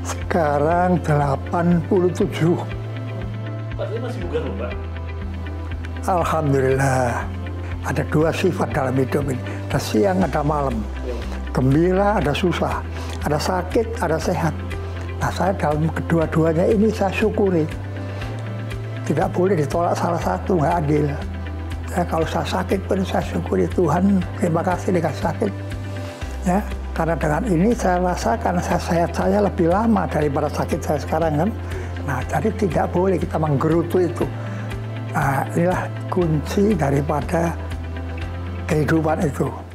Sekarang 87. Pak, ini masih bugar loh, Pak. Alhamdulillah. Ada dua sifat dalam hidup ini. Ada siang, ada malam. Gembira, ada susah. Ada sakit, ada sehat. Nah saya dalam kedua-duanya ini saya syukuri. Tidak boleh ditolak salah satu, nggak adil. Ya, kalau saya sakit pun saya syukuri Tuhan, terima kasih dikasih sakit. Ya, karena dengan ini saya rasakan saya sehat saya lebih lama daripada sakit saya sekarang kan. Nah, jadi tidak boleh kita menggerutu itu. Nah, inilah kunci daripada kehidupan itu.